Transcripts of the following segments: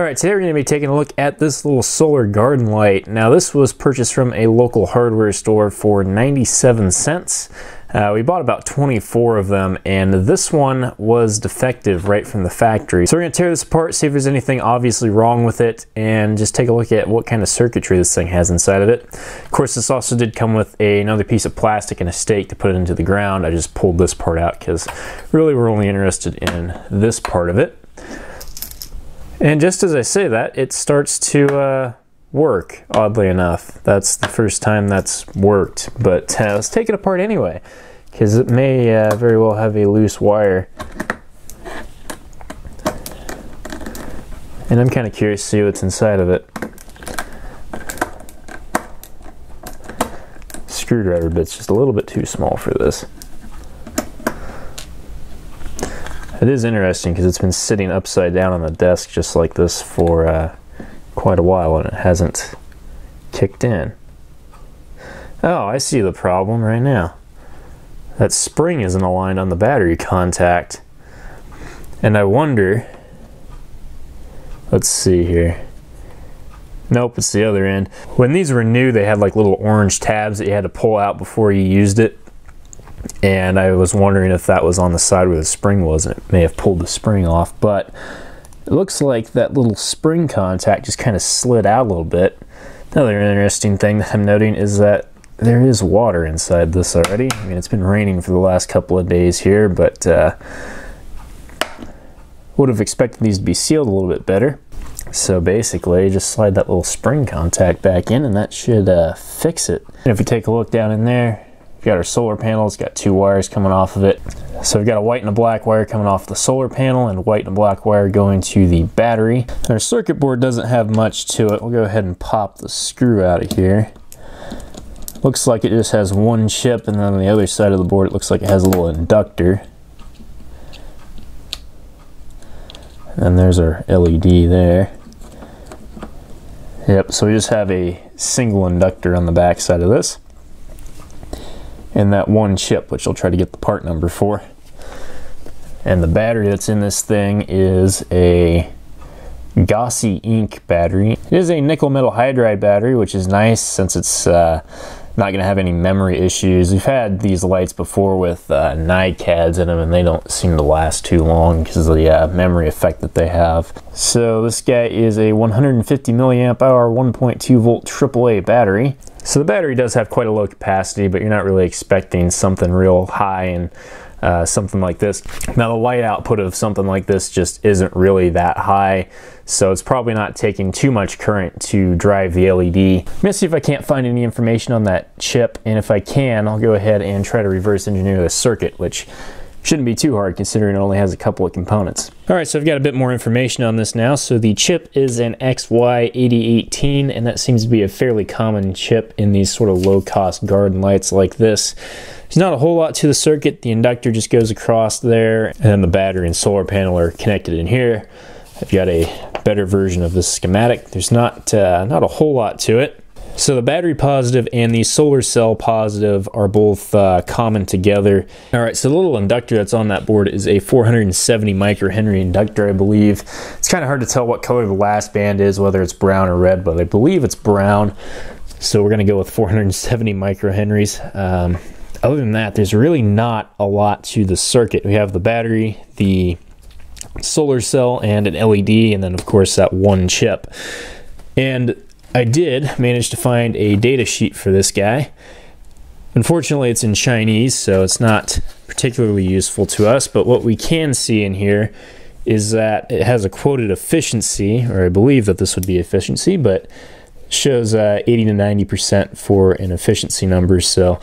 All right, today we're going to be taking a look at this little solar garden light. Now this was purchased from a local hardware store for 97 cents. Uh, we bought about 24 of them and this one was defective right from the factory. So we're going to tear this apart, see if there's anything obviously wrong with it and just take a look at what kind of circuitry this thing has inside of it. Of course this also did come with a, another piece of plastic and a stake to put it into the ground. I just pulled this part out because really we're only interested in this part of it. And just as I say that, it starts to uh, work, oddly enough. That's the first time that's worked, but uh, let's take it apart anyway, because it may uh, very well have a loose wire. And I'm kind of curious to see what's inside of it. Screwdriver bit's just a little bit too small for this. It is interesting because it's been sitting upside down on the desk just like this for uh, quite a while and it hasn't kicked in. Oh, I see the problem right now. That spring isn't aligned on the battery contact. And I wonder, let's see here. Nope, it's the other end. When these were new, they had like little orange tabs that you had to pull out before you used it and I was wondering if that was on the side where the spring was and it may have pulled the spring off but it looks like that little spring contact just kind of slid out a little bit. Another interesting thing that I'm noting is that there is water inside this already. I mean it's been raining for the last couple of days here but uh, would have expected these to be sealed a little bit better. So basically just slide that little spring contact back in and that should uh, fix it. And if we take a look down in there We've got our solar panel, it's got two wires coming off of it. So we've got a white and a black wire coming off the solar panel and a white and a black wire going to the battery. Our circuit board doesn't have much to it. We'll go ahead and pop the screw out of here. Looks like it just has one chip and then on the other side of the board it looks like it has a little inductor. And there's our LED there. Yep, so we just have a single inductor on the back side of this and that one chip, which I'll try to get the part number for. And the battery that's in this thing is a Gossi Inc. battery. It is a nickel metal hydride battery, which is nice since it's uh, not going to have any memory issues. We've had these lights before with uh, NiCads in them, and they don't seem to last too long because of the uh, memory effect that they have. So this guy is a 150 milliamp hour, 1.2 volt AAA battery. So the battery does have quite a low capacity, but you're not really expecting something real high and uh, something like this. Now the light output of something like this just isn't really that high, so it's probably not taking too much current to drive the LED. I'm gonna see if I can't find any information on that chip, and if I can, I'll go ahead and try to reverse engineer the circuit, which Shouldn't be too hard considering it only has a couple of components. All right, so I've got a bit more information on this now. So the chip is an XY8018, and that seems to be a fairly common chip in these sort of low-cost garden lights like this. There's not a whole lot to the circuit. The inductor just goes across there, and then the battery and solar panel are connected in here. I've got a better version of this schematic. There's not, uh, not a whole lot to it. So the battery positive and the solar cell positive are both uh, common together. All right, so the little inductor that's on that board is a 470 microhenry inductor, I believe. It's kind of hard to tell what color the last band is, whether it's brown or red, but I believe it's brown. So we're gonna go with 470 microhenries. Um, other than that, there's really not a lot to the circuit. We have the battery, the solar cell, and an LED, and then of course that one chip. And I did manage to find a data sheet for this guy. Unfortunately, it's in Chinese, so it's not particularly useful to us, but what we can see in here is that it has a quoted efficiency, or I believe that this would be efficiency, but shows uh, 80 to 90% for an efficiency number, so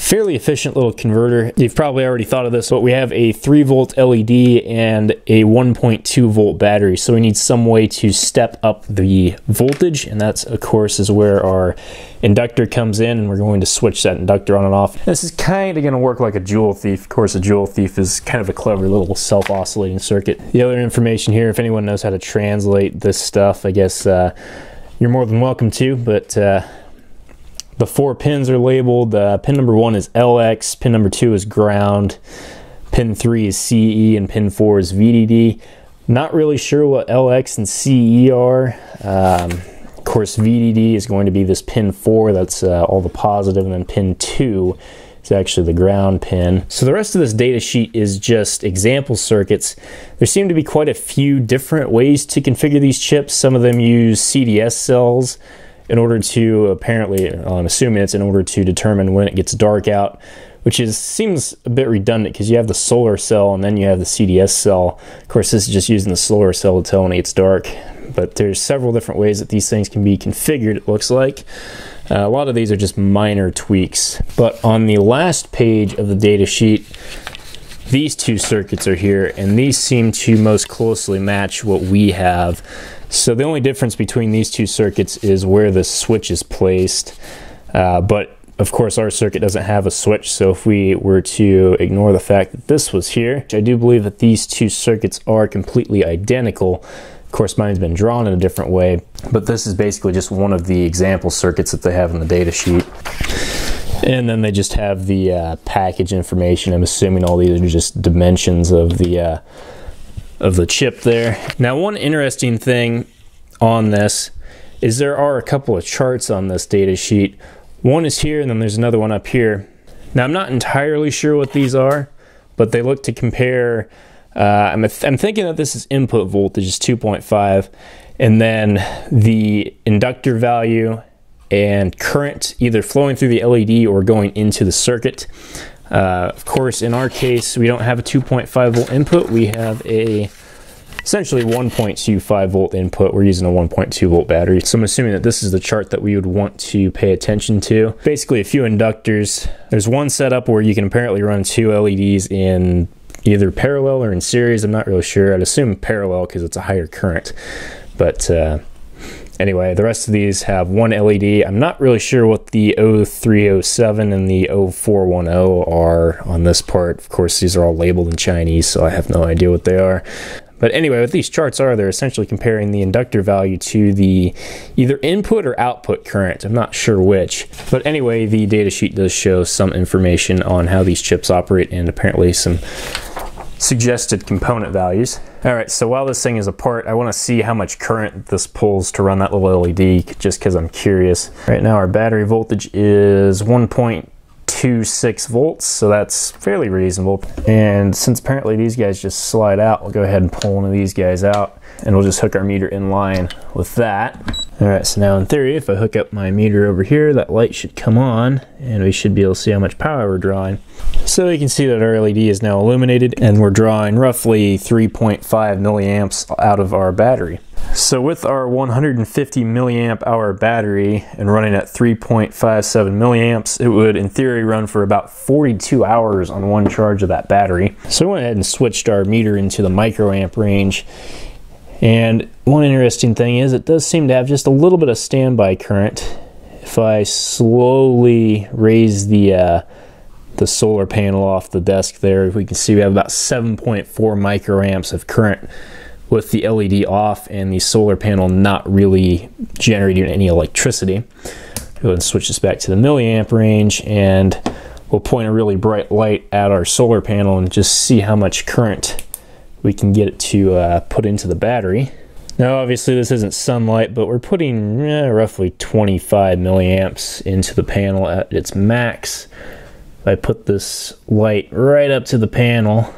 fairly efficient little converter. You've probably already thought of this, but we have a 3 volt LED and a 1.2 volt battery. So we need some way to step up the voltage. And that's, of course, is where our inductor comes in and we're going to switch that inductor on and off. This is kind of going to work like a joule thief. Of course, a joule thief is kind of a clever little self-oscillating circuit. The other information here, if anyone knows how to translate this stuff, I guess uh, you're more than welcome to, but uh, the four pins are labeled. Uh, pin number one is LX, pin number two is ground, pin three is CE, and pin four is VDD. Not really sure what LX and CE are. Um, of course, VDD is going to be this pin 4, that's uh, all the positive, and then pin 2 is actually the ground pin. So the rest of this data sheet is just example circuits. There seem to be quite a few different ways to configure these chips. Some of them use CDS cells in order to apparently, I'm assuming it's in order to determine when it gets dark out which is seems a bit redundant because you have the solar cell and then you have the CDS cell. Of course, this is just using the solar cell to tell when it's dark, but there's several different ways that these things can be configured, it looks like. Uh, a lot of these are just minor tweaks. But on the last page of the data sheet, these two circuits are here, and these seem to most closely match what we have. So the only difference between these two circuits is where the switch is placed. Uh, but of course, our circuit doesn't have a switch, so if we were to ignore the fact that this was here, I do believe that these two circuits are completely identical. Of course, mine's been drawn in a different way, but this is basically just one of the example circuits that they have in the data sheet. And then they just have the uh, package information. I'm assuming all these are just dimensions of the uh, of the chip there. Now, one interesting thing on this is there are a couple of charts on this data sheet one is here, and then there's another one up here. Now, I'm not entirely sure what these are, but they look to compare. Uh, I'm, th I'm thinking that this is input voltage is 2.5, and then the inductor value and current either flowing through the LED or going into the circuit. Uh, of course, in our case, we don't have a 2.5 volt input. We have a essentially 1.25 volt input. We're using a 1.2 volt battery. So I'm assuming that this is the chart that we would want to pay attention to. Basically a few inductors. There's one setup where you can apparently run two LEDs in either parallel or in series. I'm not really sure. I'd assume parallel because it's a higher current. But uh, anyway, the rest of these have one LED. I'm not really sure what the 0307 and the 0410 are on this part. Of course, these are all labeled in Chinese, so I have no idea what they are. But anyway, what these charts are, they're essentially comparing the inductor value to the either input or output current. I'm not sure which. But anyway, the data sheet does show some information on how these chips operate and apparently some suggested component values. All right, so while this thing is apart, I wanna see how much current this pulls to run that little LED, just because I'm curious. Right now our battery voltage is 1. 2.6 volts, so that's fairly reasonable. And since apparently these guys just slide out, we'll go ahead and pull one of these guys out and we'll just hook our meter in line with that. All right, so now in theory, if I hook up my meter over here, that light should come on and we should be able to see how much power we're drawing. So you can see that our LED is now illuminated and we're drawing roughly 3.5 milliamps out of our battery. So with our 150 milliamp hour battery and running at 3.57 milliamps, it would in theory run for about 42 hours on one charge of that battery. So we went ahead and switched our meter into the microamp range. And one interesting thing is it does seem to have just a little bit of standby current. If I slowly raise the uh, the solar panel off the desk there, we can see we have about 7.4 microamps of current with the LED off and the solar panel not really generating any electricity. Go ahead and switch this back to the milliamp range and we'll point a really bright light at our solar panel and just see how much current we can get it to uh, put into the battery. Now obviously this isn't sunlight, but we're putting eh, roughly 25 milliamps into the panel at its max. If I put this light right up to the panel,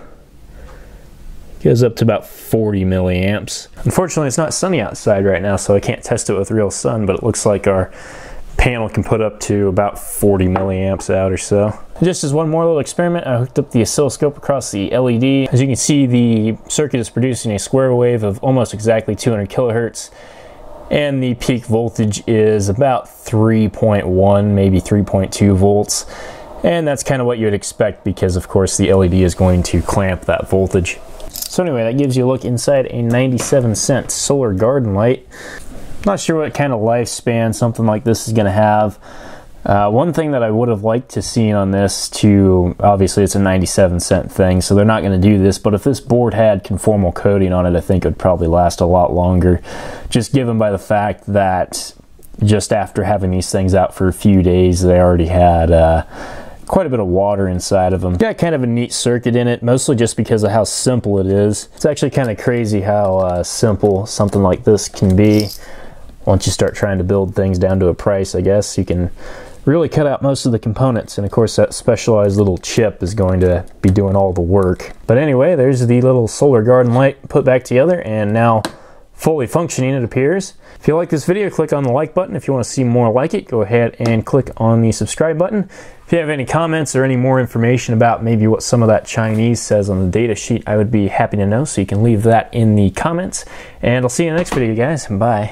goes up to about 40 milliamps. Unfortunately, it's not sunny outside right now, so I can't test it with real sun, but it looks like our panel can put up to about 40 milliamps out or so. Just as one more little experiment, I hooked up the oscilloscope across the LED. As you can see, the circuit is producing a square wave of almost exactly 200 kilohertz, and the peak voltage is about 3.1, maybe 3.2 volts. And that's kind of what you would expect because, of course, the LED is going to clamp that voltage. So anyway, that gives you a look inside a 97 cent solar garden light. Not sure what kind of lifespan something like this is going to have. Uh, one thing that I would have liked to see on this to obviously it's a 97 cent thing so they're not going to do this but if this board had conformal coating on it I think it would probably last a lot longer just given by the fact that just after having these things out for a few days they already had uh, quite a bit of water inside of them. Got kind of a neat circuit in it, mostly just because of how simple it is. It's actually kind of crazy how uh, simple something like this can be. Once you start trying to build things down to a price, I guess, you can really cut out most of the components. And of course, that specialized little chip is going to be doing all the work. But anyway, there's the little solar garden light put back together and now fully functioning, it appears. If you like this video, click on the like button. If you want to see more like it, go ahead and click on the subscribe button. If you have any comments or any more information about maybe what some of that Chinese says on the data sheet, I would be happy to know, so you can leave that in the comments. And I'll see you in the next video, guys. Bye.